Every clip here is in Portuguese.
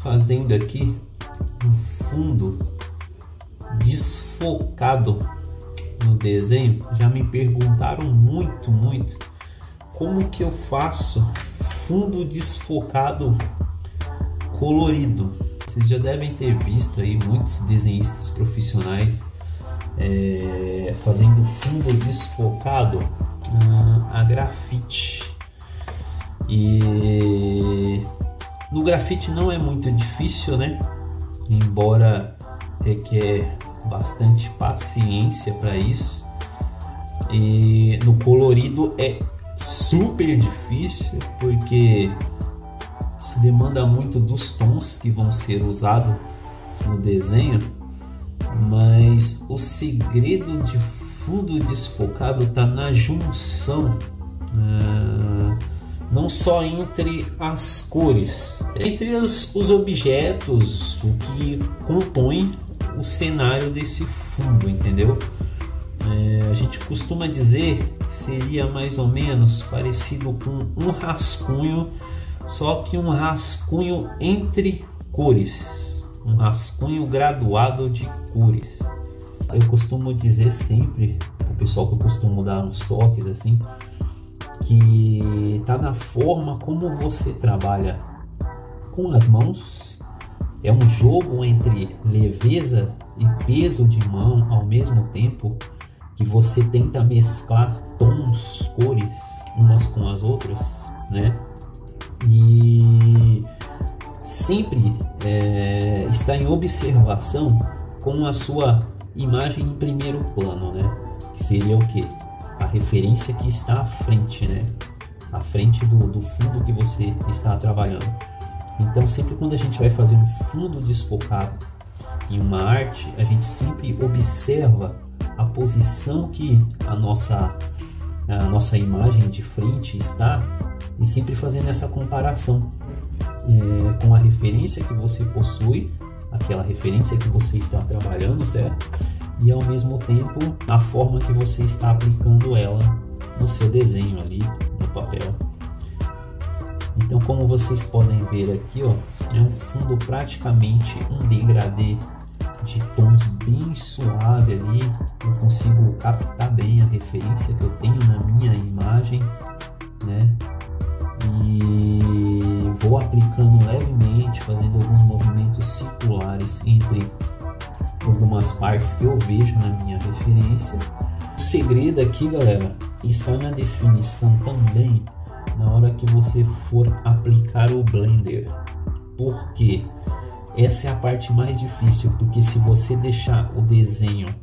fazendo aqui um fundo desfocado no desenho. Já me perguntaram muito, muito como que eu faço fundo desfocado colorido. Vocês já devem ter visto aí muitos desenhistas profissionais é, fazendo fundo desfocado uh, a grafite. E no grafite não é muito difícil, né? Embora requer bastante paciência para isso. E no colorido é super difícil porque isso demanda muito dos tons que vão ser usados no desenho, mas o segredo de fundo desfocado está na junção, uh, não só entre as cores, entre os, os objetos, o que compõe o cenário desse fundo, entendeu? É, a gente costuma dizer que seria mais ou menos parecido com um rascunho, só que um rascunho entre cores, um rascunho graduado de cores. Eu costumo dizer sempre, o pessoal que eu costumo dar uns toques assim, que tá na forma como você trabalha com as mãos. É um jogo entre leveza e peso de mão ao mesmo tempo que você tenta mesclar tons, cores umas com as outras, né? E sempre é, está em observação com a sua imagem em primeiro plano, né? Que seria o que? A referência que está à frente, né? À frente do, do fundo que você está trabalhando. Então, sempre quando a gente vai fazer um fundo desfocado em uma arte, a gente sempre observa a posição que a nossa, a nossa imagem de frente está e sempre fazendo essa comparação é, com a referência que você possui, aquela referência que você está trabalhando, certo? E ao mesmo tempo a forma que você está aplicando ela no seu desenho ali no papel. Então, como vocês podem ver aqui, ó, é um fundo praticamente um degradê de tons bem suave ali, eu consigo captar bem a referência que eu tenho na minha imagem, né? E vou aplicando levemente, fazendo alguns movimentos circulares entre algumas partes que eu vejo na minha referência. O segredo aqui, galera, está na definição também na hora que você for aplicar o Blender. Por quê? Essa é a parte mais difícil, porque se você deixar o desenho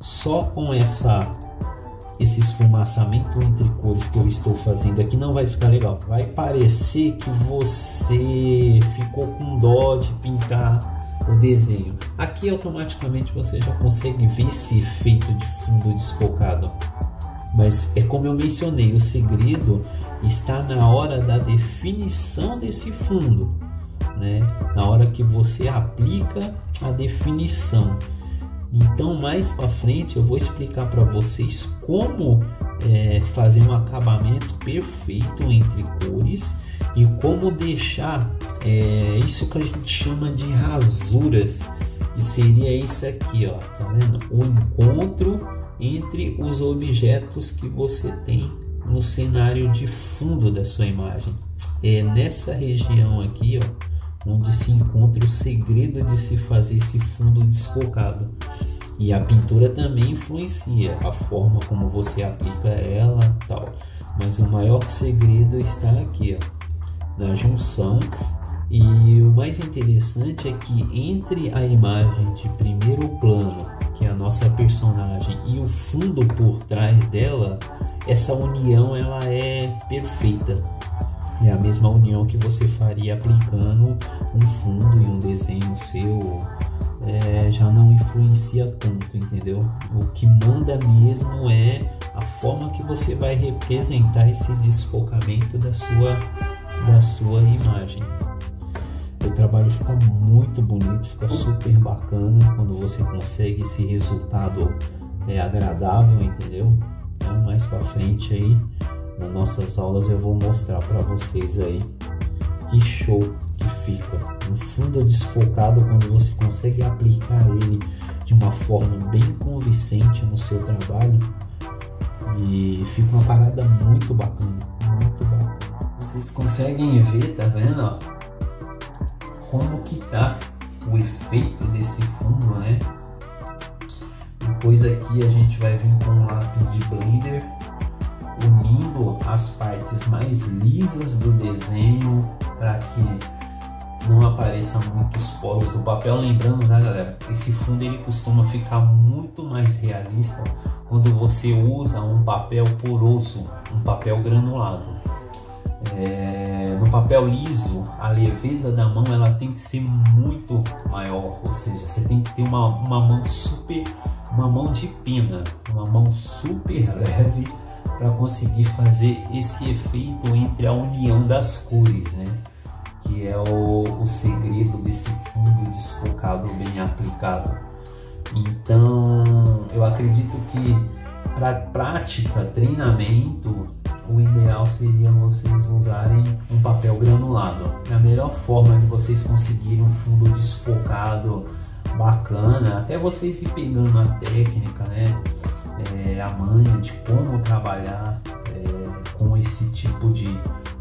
só com essa esse esfumaçamento entre cores que eu estou fazendo aqui não vai ficar legal. Vai parecer que você ficou com dó de pintar o desenho. Aqui automaticamente você já consegue ver esse efeito de fundo desfocado. Mas é como eu mencionei, o segredo está na hora da definição desse fundo né? Na hora que você aplica a definição. Então, mais para frente, eu vou explicar para vocês como é, fazer um acabamento perfeito entre cores e como deixar é, isso que a gente chama de rasuras, que seria isso aqui, ó, tá vendo? O encontro entre os objetos que você tem no cenário de fundo da sua imagem. É nessa região aqui, ó, onde se encontra o segredo de se fazer esse fundo desfocado. E a pintura também influencia a forma como você aplica ela, tal. Mas o maior segredo está aqui, ó, na junção. E o mais interessante é que entre a imagem de primeiro plano, que é a nossa personagem, e o fundo por trás dela, essa união ela é perfeita é a mesma união que você faria aplicando um fundo e um desenho seu é, já não influencia tanto, entendeu? O que manda mesmo é a forma que você vai representar esse desfocamento da sua, da sua imagem. O trabalho fica muito bonito, fica super bacana quando você consegue esse resultado é, agradável, entendeu? Então mais para frente aí nas nossas aulas eu vou mostrar para vocês aí que show que fica. Um fundo desfocado quando você consegue aplicar ele de uma forma bem convincente no seu trabalho e fica uma parada muito bacana, muito bacana. Vocês conseguem ver, tá vendo? Como que tá o efeito desse fundo, né? Depois aqui a gente vai vir com um lápis de Blender unindo as partes mais lisas do desenho para que não apareçam muitos poros do papel. Lembrando, né, galera, esse fundo ele costuma ficar muito mais realista quando você usa um papel poroso, um papel granulado. É, no papel liso, a leveza da mão ela tem que ser muito maior, ou seja, você tem que ter uma, uma mão super, uma mão de pena, uma mão super leve para conseguir fazer esse efeito entre a união das cores, né? Que é o, o segredo desse fundo desfocado bem aplicado. Então, eu acredito que para prática, treinamento, o ideal seria vocês usarem um papel granulado. É a melhor forma de vocês conseguirem um fundo desfocado bacana, até vocês ir pegando a técnica, né? É, a manha de como trabalhar é, com esse tipo de,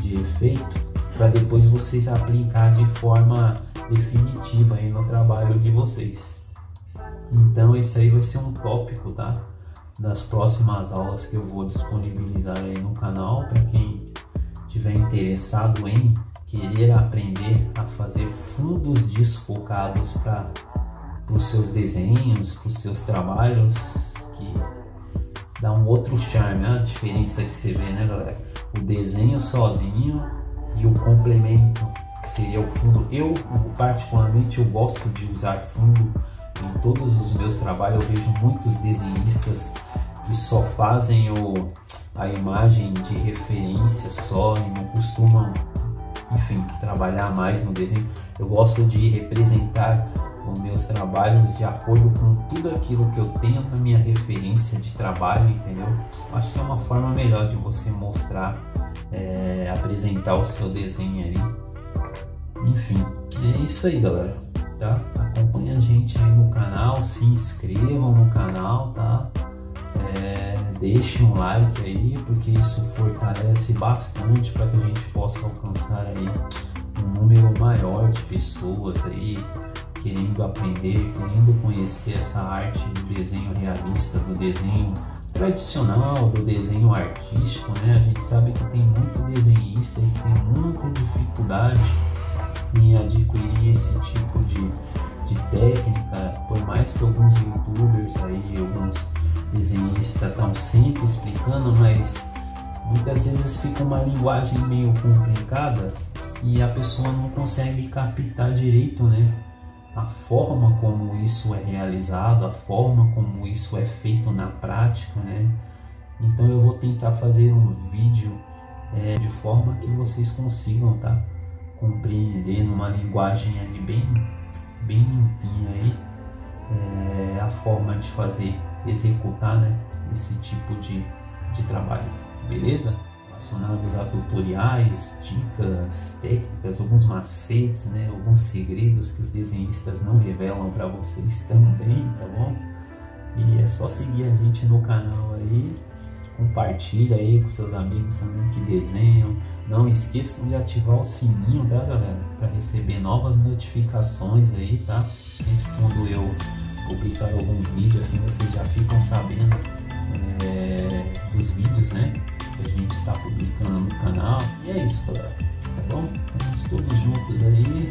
de efeito para depois vocês aplicar de forma definitiva aí no trabalho de vocês. Então esse aí vai ser um tópico, tá? Das próximas aulas que eu vou disponibilizar aí no canal para quem tiver interessado em querer aprender a fazer fundos desfocados para os seus desenhos, para os seus trabalhos, que dá um outro charme, a diferença que você vê, né, galera? O desenho sozinho e o complemento, que seria o fundo. Eu, particularmente, eu gosto de usar fundo em todos os meus trabalhos. Eu vejo muitos desenhistas que só fazem o, a imagem de referência só e não costumam, enfim, trabalhar mais no desenho. Eu gosto de representar os meus trabalhos de acordo com tudo aquilo que eu tenho na minha referência de trabalho, entendeu? Acho que é uma forma melhor de você mostrar, é, apresentar o seu desenho ali. Enfim, é isso aí, galera. Tá? Acompanha a gente aí no canal, se inscrevam no canal, tá? Deixe um like aí, porque isso fortalece bastante para que a gente possa alcançar aí um número maior de pessoas aí querendo aprender, querendo conhecer essa arte do desenho realista, do desenho tradicional, do desenho artístico, né? A gente sabe que tem muito desenhista que tem muita dificuldade em adquirir esse tipo de, de técnica, por mais que alguns youtubers aí, alguns desenhistas estão sempre explicando, mas muitas vezes fica uma linguagem meio complicada e a pessoa não consegue captar direito, né? a forma como isso é realizado, a forma como isso é feito na prática, né? Então eu vou tentar fazer um vídeo é, de forma que vocês consigam, tá? Compreender numa linguagem ali bem, bem limpinha aí, é, a forma de fazer, executar, né? Esse tipo de, de trabalho, beleza? relacionados a tutoriais, dicas, técnicas, alguns macetes, né, alguns segredos que os desenhistas não revelam para vocês também, tá bom? E é só seguir a gente no canal aí, compartilha aí com seus amigos também que desenham. Não esqueçam de ativar o sininho, tá galera? Para receber novas notificações aí, tá? Sempre quando eu publicar algum vídeo, assim vocês já ficam sabendo é, dos vídeos, né? que a gente está publicando no canal. E é isso, galera. Tá bom? Estamos todos juntos aí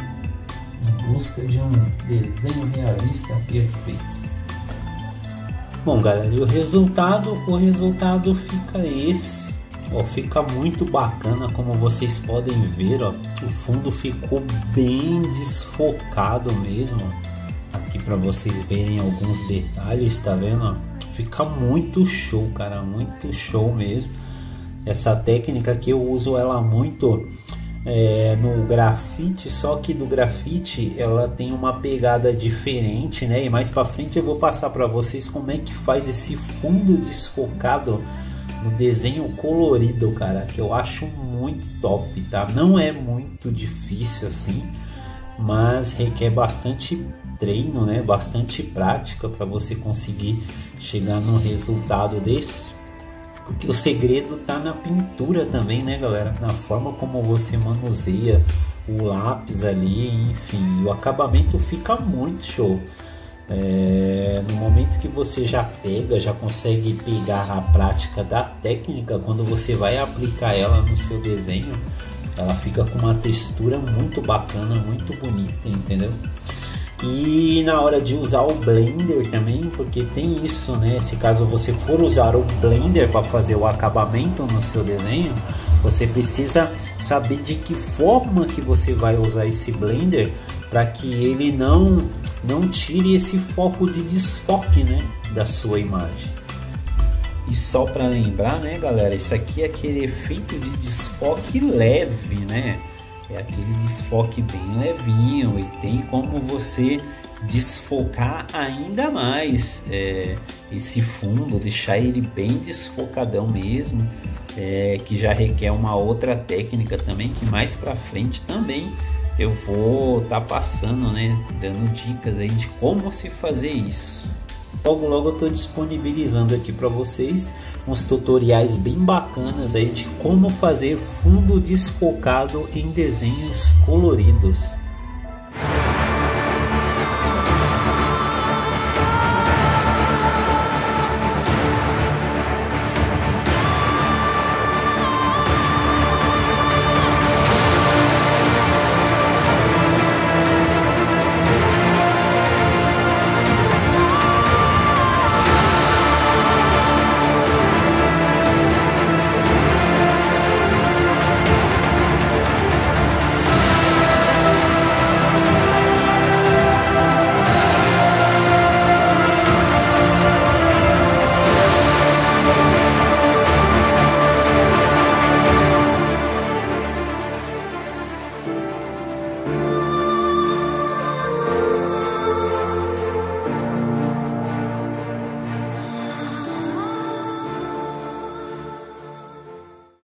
em busca de um desenho realista perfeito. Bom, galera, e o resultado, o resultado fica esse. Ó, fica muito bacana, como vocês podem ver, ó, o fundo ficou bem desfocado mesmo. Para vocês verem alguns detalhes, tá vendo? Fica muito show, cara, muito show mesmo. Essa técnica que eu uso ela muito é, no grafite, só que do grafite ela tem uma pegada diferente, né? E mais para frente eu vou passar para vocês como é que faz esse fundo desfocado no desenho colorido, cara, que eu acho muito top, tá? Não é muito difícil assim, mas requer bastante treino, né? Bastante prática para você conseguir chegar no resultado desse. Porque o segredo tá na pintura também, né, galera? Na forma como você manuseia o lápis ali, enfim, o acabamento fica muito show. É, no momento que você já pega, já consegue pegar a prática da técnica, quando você vai aplicar ela no seu desenho, ela fica com uma textura muito bacana, muito bonita, entendeu? E na hora de usar o Blender também, porque tem isso, né? Se caso você for usar o Blender para fazer o acabamento no seu desenho, você precisa saber de que forma que você vai usar esse Blender para que ele não não tire esse foco de desfoque, né, da sua imagem. E só para lembrar, né, galera, isso aqui é aquele efeito de desfoque leve, né? É aquele desfoque bem levinho e tem como você desfocar ainda mais é, esse fundo, deixar ele bem desfocadão mesmo, é, que já requer uma outra técnica também que mais para frente também eu vou estar tá passando, né, dando dicas aí de como se fazer isso. Logo logo eu estou disponibilizando aqui para vocês uns tutoriais bem bacanas aí de como fazer fundo desfocado em desenhos coloridos.